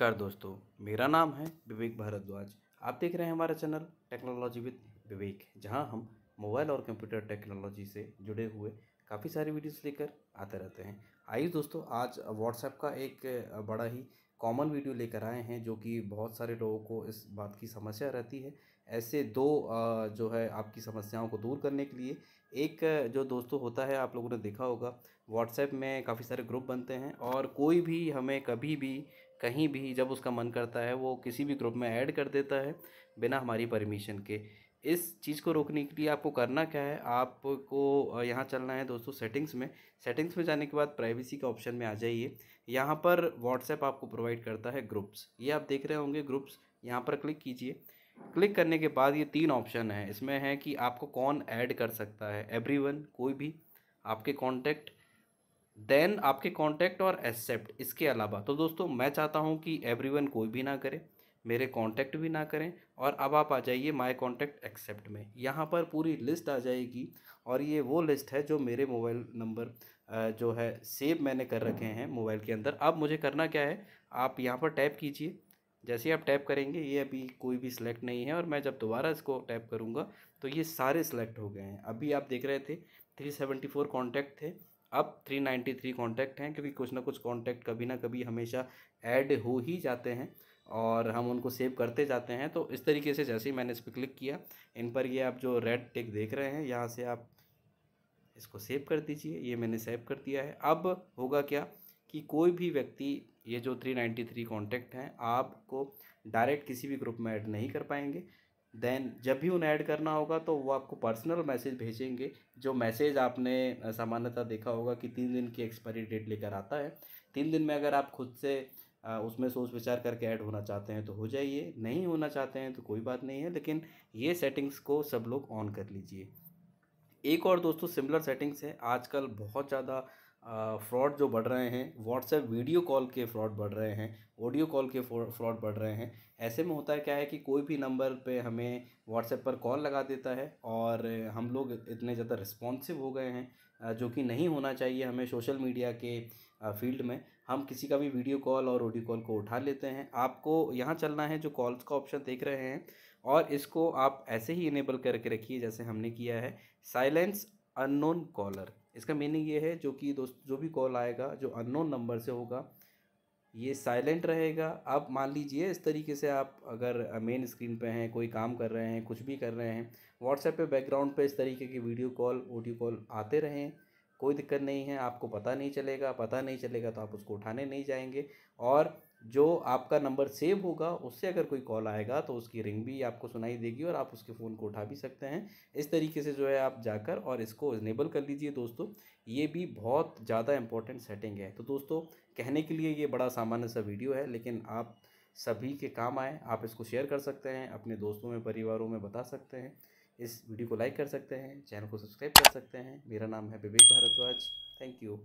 नमस्कार दोस्तों, मेरा नाम है विवेक भारद्वाज। आप देख रहे हैं हमारा चैनल टेक्नोलॉजी विद विवेक, जहाँ हम मोबाइल और कंप्यूटर टेक्नोलॉजी से जुड़े हुए काफ़ी सारी वीडियोस लेकर आते रहते हैं। आइए दोस्तों, आज व्हाट्सएप का एक बड़ा ही कॉमन वीडियो लेकर आए हैं, जो कि बहुत सारे लोगों को इस बात की समस्या रहती है। ऐसे दो जो है आपकी समस्याओं को दूर करने के लिए, एक जो दोस्तों होता है, आप लोगों ने देखा होगा व्हाट्सएप में काफ़ी सारे ग्रुप बनते हैं और कोई भी हमें कभी भी, कहीं भी जब उसका मन करता है, वो किसी भी ग्रुप में ऐड कर देता है बिना हमारी परमिशन के। इस चीज़ को रोकने के लिए आपको करना क्या है? आपको यहाँ चलना है दोस्तों सेटिंग्स में। सेटिंग्स में जाने के बाद प्राइवेसी का ऑप्शन में आ जाइए। यहाँ पर व्हाट्सएप आपको प्रोवाइड करता है ग्रुप्स। ये आप देख रहे होंगे ग्रुप्स। यहाँ पर क्लिक कीजिए। क्लिक करने के बाद ये तीन ऑप्शन है। इसमें है कि आपको कौन ऐड कर सकता है? एवरीवन, कोई भी, आपके कॉन्टैक्ट, देन आपके कॉन्टैक्ट और एक्सेप्ट, इसके अलावा। तो दोस्तों मैं चाहता हूँ कि एवरीवन कोई भी ना करे। मेरे कॉन्टैक्ट भी ना करें और अब आप आ जाइए माय कॉन्टैक्ट एक्सेप्ट में। यहाँ पर पूरी लिस्ट आ जाएगी और ये वो लिस्ट है जो मेरे मोबाइल नंबर जो है सेव मैंने कर रखे हैं मोबाइल के अंदर। अब मुझे करना क्या है? आप यहाँ पर टैप कीजिए। जैसे ही आप टैप करेंगे, ये अभी कोई भी सिलेक्ट नहीं है और मैं जब दोबारा इसको टैप करूँगा तो ये सारे सिलेक्ट हो गए हैं। अभी आप देख रहे थे थ्री सेवेंटी फोर कॉन्टैक्ट थे। अब 393 कॉन्टैक्ट हैं, क्योंकि कुछ ना कुछ कॉन्टैक्ट कभी ना कभी हमेशा ऐड हो ही जाते हैं। और हम उनको सेव करते जाते हैं। तो इस तरीके से जैसे ही मैंने इस पर क्लिक किया, इन पर ये आप जो रेड टिक देख रहे हैं, यहाँ से आप इसको सेव कर दीजिए। ये मैंने सेव कर दिया है। अब होगा क्या कि कोई भी व्यक्ति, ये जो 393 कॉन्टैक्ट हैं, आपको डायरेक्ट किसी भी ग्रुप में ऐड नहीं कर पाएँगे। देन जब भी उन्हें ऐड करना होगा तो वो आपको पर्सनल मैसेज भेजेंगे, जो मैसेज आपने सामान्यतः देखा होगा कि तीन दिन की एक्सपायरी डेट लेकर आता है। तीन दिन में अगर आप खुद से उसमें सोच विचार करके ऐड होना चाहते हैं तो हो जाइए, नहीं होना चाहते हैं तो कोई बात नहीं है, लेकिन ये सेटिंग्स को सब लोग ऑन कर लीजिए। एक और दोस्तों, सिमिलर सेटिंग्स है, आजकल बहुत ज़्यादा फ्रॉड जो बढ़ रहे हैं, व्हाट्सएप वीडियो कॉल के फ्रॉड बढ़ रहे हैं, ऑडियो कॉल के फ्रॉड बढ़ रहे हैं, ऐसे में होता है क्या है कि कोई भी नंबर पे हमें व्हाट्सएप पर कॉल लगा देता है और हम लोग इतने ज़्यादा रिस्पॉन्सिव हो गए हैं जो कि नहीं होना चाहिए हमें सोशल मीडिया के फ़ील्ड में हम किसी का भी वीडियो कॉल और ऑडियो कॉल को उठा लेते हैं। आपको यहाँ चलना है जो कॉल्स का ऑप्शन देख रहे हैं और इसको आप ऐसे ही इनेबल करके रखिए जैसे हमने किया है। Silence unknown caller. इसका मीनिंग ये है जो कि दोस्त, जो भी कॉल आएगा, जो अननोन नंबर से होगा, ये साइलेंट रहेगा। अब मान लीजिए इस तरीके से आप अगर मेन स्क्रीन पे हैं, कोई काम कर रहे हैं, कुछ भी कर रहे हैं व्हाट्सएप पे बैकग्राउंड पे इस तरीके की वीडियो कॉल, ऑडियो कॉल आते रहें। कोई दिक्कत नहीं है, आपको पता नहीं चलेगा, पता नहीं चलेगा तो आप उसको उठाने नहीं जाएँगे। और जो आपका नंबर सेव होगा, उससे अगर कोई कॉल आएगा तो उसकी रिंग भी आपको सुनाई देगी और आप उसके फ़ोन को उठा भी सकते हैं। इस तरीके से जो है आप जाकर और इसको इनेबल कर लीजिए दोस्तों। ये भी बहुत ज़्यादा इंपॉर्टेंट सेटिंग है। तो दोस्तों, कहने के लिए ये बड़ा सामान्य सा वीडियो है, लेकिन आप सभी के काम आए, आप इसको शेयर कर सकते हैं, अपने दोस्तों में, परिवारों में बता सकते हैं। इस वीडियो को लाइक कर सकते हैं, चैनल को सब्सक्राइब कर सकते हैं। मेरा नाम है विवेक भारद्वाज। Thank you.